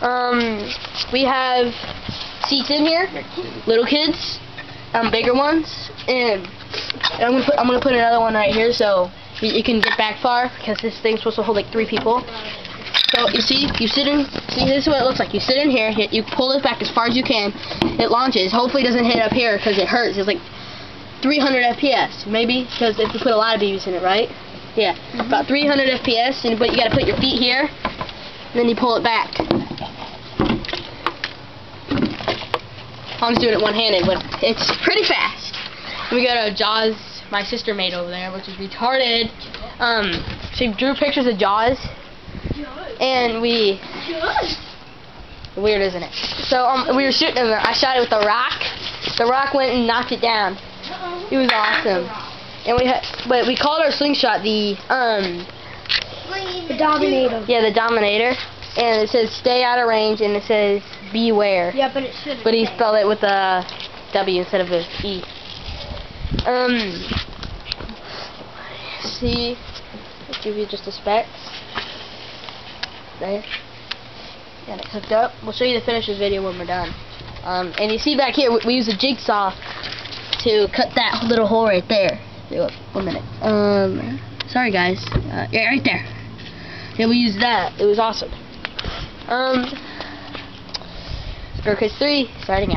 Um, we have seats in here, little kids, um, bigger ones, and I'm gonna put I'm gonna put another one right here so you you can get back far because this thing's supposed to hold like three people. So you see, you sit in. See, this is what it looks like. You sit in here. You, pull it back as far as you can. It launches. Hopefully, it doesn't hit up here because it hurts. It's like 300 FPS, maybe, because if you put a lot of BBs in it, right? Yeah, about 300 FPS, and but you got to put your feet here, and then you pull it back. Mom's doing it one-handed, but it's pretty fast. We got a Jaws my sister made over there, which is retarded. Um, she drew pictures of Jaws, and we weird, isn't it? So um, we were shooting them. I shot it with a rock. The rock went and knocked it down. It was awesome. And we had, but we called our slingshot the um, The Dominator. yeah, the Dominator. And it says stay out of range, and it says beware. Yeah, but it should. But he spelled it with a W instead of a E. Um, see, I'll give you just the specs. There. Got it hooked up. We'll show you the finish of the video when we're done. Um, and you see back here, we, we use a jigsaw to cut that little hole right there. Wait, One minute. Um, sorry guys. Uh, yeah, right there. Yeah, we used that. It was awesome. Um, Star Kids 3, starting out.